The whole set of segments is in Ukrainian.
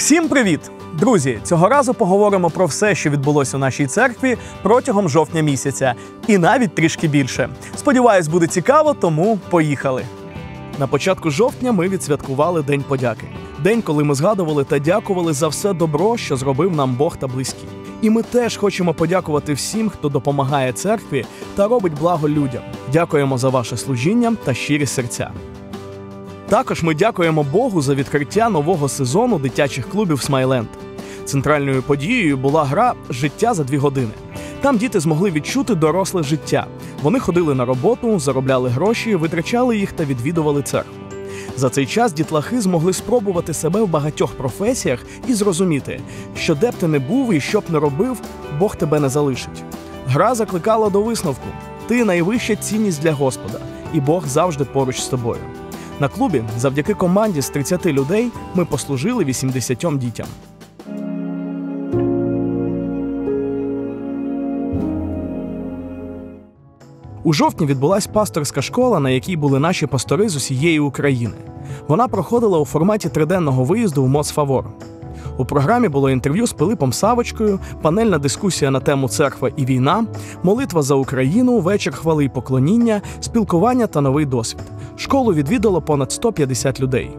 Всім привіт! Друзі, цього разу поговоримо про все, що відбулося у нашій церкві протягом жовтня місяця, і навіть трішки більше. Сподіваюсь, буде цікаво, тому поїхали. На початку жовтня ми відсвяткували День подяки. День, коли ми згадували та дякували за все добро, що зробив нам Бог та близькі. І ми теж хочемо подякувати всім, хто допомагає церкві та робить благо людям. Дякуємо за ваше служіння та щирі серця. Також ми дякуємо Богу за відкриття нового сезону дитячих клубів Смайленд. Центральною подією була гра Життя за дві години. Там діти змогли відчути доросле життя. Вони ходили на роботу, заробляли гроші, витрачали їх та відвідували церкву. За цей час дітлахи змогли спробувати себе в багатьох професіях і зрозуміти, що де б ти не був і що б не робив, Бог тебе не залишить. Гра закликала до висновку: ти найвища цінність для Господа, і Бог завжди поруч з тобою. На клубі, завдяки команді з 30 людей, ми послужили 80 дітям. У жовтні відбулась пасторська школа, на якій були наші пастори з усієї України. Вона проходила у форматі триденного виїзду в Моцфавор. У програмі було інтерв'ю з Пилипом Савочкою, панельна дискусія на тему церква і війна, молитва за Україну, вечір хвали і поклоніння, спілкування та новий досвід. Школу відвідало понад 150 людей.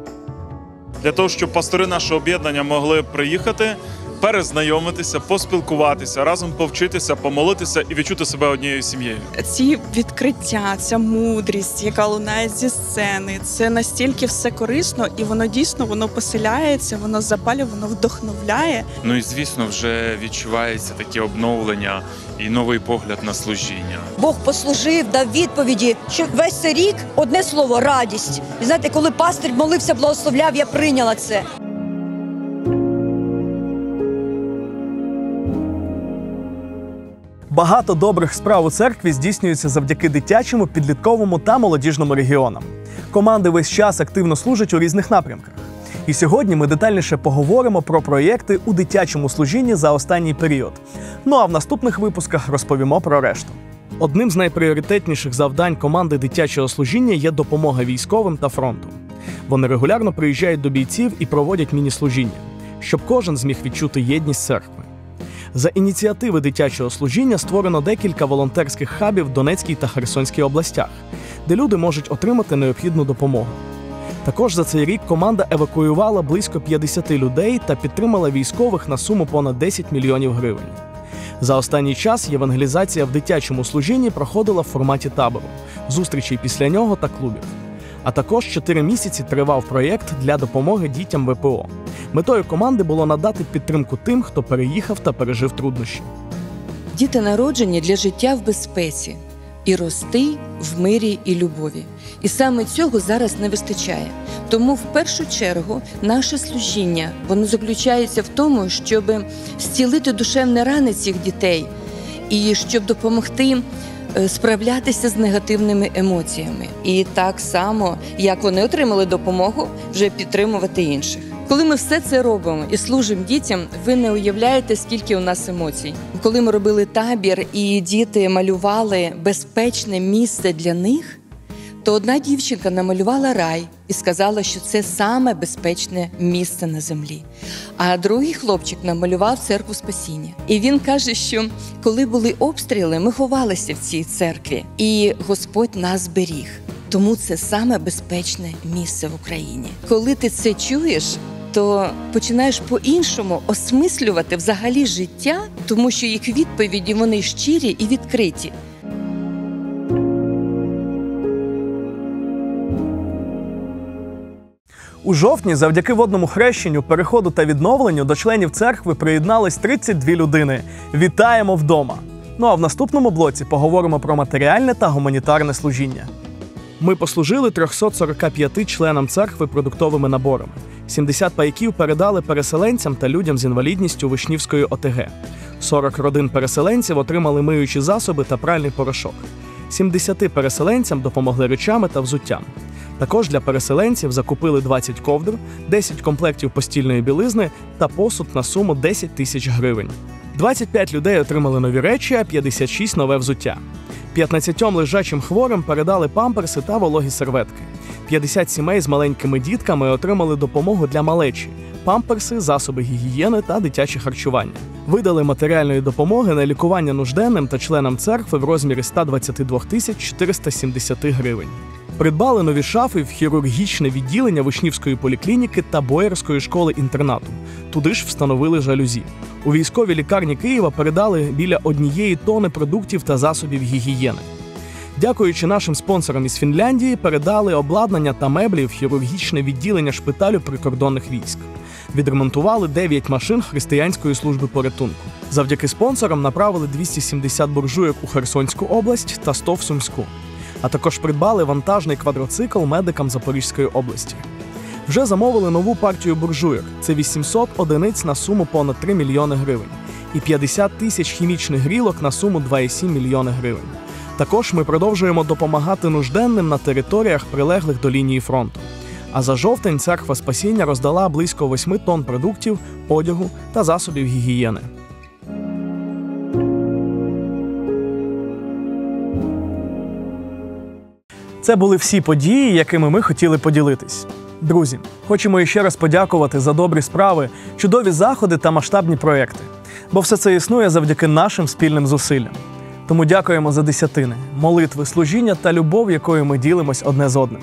для того, щоб пастори нашого об'єднання могли приїхати, перезнайомитися, поспілкуватися, разом повчитися, помолитися і відчути себе однією сім'єю. ці відкриття, ця мудрість, яка лунає зі сцени, це настільки все корисно, і воно дійсно воно поселяється, воно запалює, воно вдохновляє. Ну і звісно, вже відчувається таке обновлення і новий погляд на служіння. Бог послужив, дав відповіді, що весь цей рік одне слово радість. І знаєте, коли пастир молився, благословляв, я прийняла це. Багато добрих справ у церкві здійснюється завдяки дитячому, підлітковому та молодіжному регіонам. Команди весь час активно служать у різних напрямках. І сьогодні ми детальніше поговоримо про проєкти у дитячому служінні за останній період. Ну а в наступних випусках розповімо про решту. Одним з найпріоритетніших завдань команди дитячого служіння є допомога військовим та фронту. Вони регулярно приїжджають до бійців і проводять міні-служіння, щоб кожен зміг відчути єдність церкви. За ініціативи дитячого служіння створено декілька волонтерських хабів в Донецькій та Херсонській областях, де люди можуть отримати необхідну допомогу. Також за цей рік команда евакуювала близько 50 людей та підтримала військових на суму понад 10 мільйонів гривень. За останній час євангелізація в дитячому служінні проходила в форматі табору, зустрічей після нього та клубів. А також 4 місяці тривав проєкт для допомоги дітям ВПО. Метою команди було надати підтримку тим, хто переїхав та пережив труднощі. Діти народжені для життя в безпеці і рости в мирі і любові. І саме цього зараз не вистачає. Тому в першу чергу наше служіння воно заключається в тому, щоб зцілити душевні рани цих дітей і щоб допомогти справлятися з негативними емоціями. І так само, як вони отримали допомогу, вже підтримувати інших. Коли ми все це робимо і служимо дітям, ви не уявляєте, скільки у нас емоцій. Коли ми робили табір і діти малювали безпечне місце для них, то одна дівчинка намалювала рай і сказала, що це саме безпечне місце на землі. А другий хлопчик намалював церкву спасіння. І він каже, що коли були обстріли, ми ховалися в цій церкві, і Господь нас беріг. Тому це саме безпечне місце в Україні. Коли ти це чуєш, то починаєш по-іншому осмислювати взагалі життя, тому що їх відповіді вони щирі і відкриті. У жовтні, завдяки водному хрещенню, переходу та відновленню до членів церкви приєднались 32 людини. Вітаємо вдома! Ну а в наступному блоці поговоримо про матеріальне та гуманітарне служіння. Ми послужили 345 членам церкви продуктовими наборами. 70 пайків передали переселенцям та людям з інвалідністю Вишнівської ОТГ. 40 родин переселенців отримали миючі засоби та пральний порошок. 70 переселенцям допомогли речами та взуттям. Також для переселенців закупили 20 ковдр, 10 комплектів постільної білизни та посуд на суму 10 тисяч гривень. 25 людей отримали нові речі, а 56 нове взуття. 15 лежачим хворим передали памперси та вологі серветки. 50 сімей з маленькими дітками отримали допомогу для малечі, памперси, засоби гігієни та дитяче харчування. Видали матеріальної допомоги на лікування нужденним та членам церкви в розмірі 122 тисяч 470 гривень. Придбали нові шафи в хірургічне відділення Вишнівської поліклініки та Боярської школи інтернату. Туди ж встановили жалюзі. У військовій лікарні Києва передали біля однієї тони продуктів та засобів гігієни. Дякуючи нашим спонсорам із Фінляндії, передали обладнання та меблі в хірургічне відділення шпиталю прикордонних військ. Відремонтували 9 машин християнської служби порятунку. Завдяки спонсорам направили 270 буржуйок у Херсонську область та 100 в Сумську. А також придбали вантажний квадроцикл медикам Запорізької області. Вже замовили нову партію буржуйок. Це 800 одиниць на суму понад 3 мільйони гривень і 50 тисяч хімічних грілок на суму 2,7 мільйони гривень. Також ми продовжуємо допомагати нужденним на територіях, прилеглих до лінії фронту. А за жовтень церква спасіння роздала близько 8 тонн продуктів, одягу та засобів гігієни. Це були всі події, якими ми хотіли поділитись. Друзі, хочемо іще раз подякувати за добрі справи, чудові заходи та масштабні проекти. Бо все це існує завдяки нашим спільним зусиллям. Тому дякуємо за десятини, молитви, служіння та любов, якою ми ділимось одне з одним.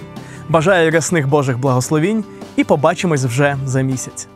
Бажаю рясних Божих благословінь і побачимось вже за місяць.